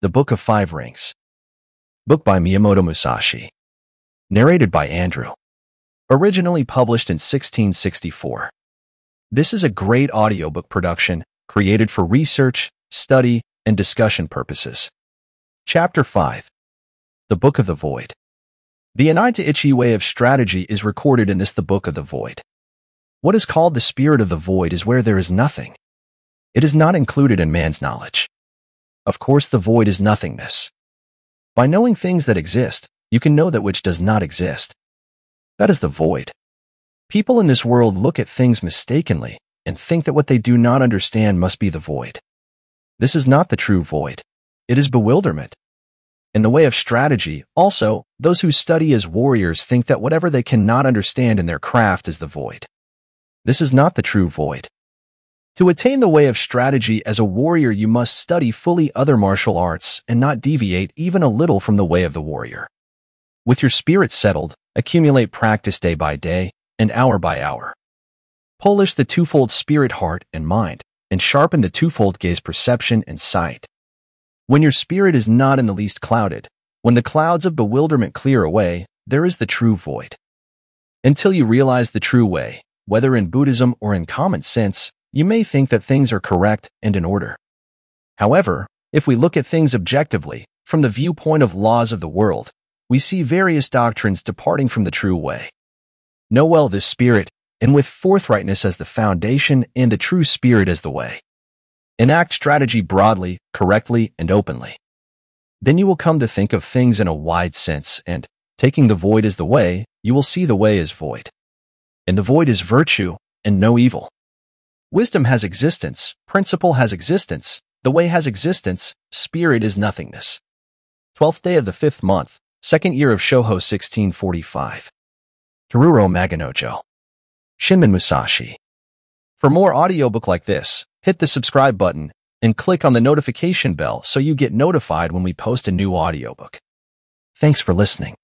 The Book of Five Rings. Book by Miyamoto Musashi. Narrated by Andrew. Originally published in 1664. This is a great audiobook production created for research, study, and discussion purposes. Chapter 5. The Book of the Void. The Anaita Ichi way of strategy is recorded in this The Book of the Void. What is called the spirit of the void is where there is nothing. It is not included in man's knowledge. Of course, the void is nothingness. By knowing things that exist, you can know that which does not exist. That is the void. People in this world look at things mistakenly and think that what they do not understand must be the void. This is not the true void. It is bewilderment. In the way of strategy, also, those who study as warriors think that whatever they cannot understand in their craft is the void. This is not the true void. To attain the way of strategy as a warrior, you must study fully other martial arts and not deviate even a little from the way of the warrior. With your spirit settled, accumulate practice day by day and hour by hour. Polish the twofold spirit heart and mind, and sharpen the twofold gaze perception and sight. When your spirit is not in the least clouded, when the clouds of bewilderment clear away, there is the true void. Until you realize the true way, whether in Buddhism or in common sense, you may think that things are correct and in order. However, if we look at things objectively, from the viewpoint of laws of the world, we see various doctrines departing from the true way. Know well this spirit, and with forthrightness as the foundation and the true spirit as the way. Enact strategy broadly, correctly, and openly. Then you will come to think of things in a wide sense, and, taking the void as the way, you will see the way as void. And the void is virtue, and no evil. Wisdom has existence, principle has existence, the way has existence, spirit is nothingness. Twelfth day of the fifth month, second year of Shoho 1645. Teruo Magonojo. Shinmen Musashi. For more audiobook like this, hit the subscribe button and click on the notification bell so you get notified when we post a new audiobook. Thanks for listening.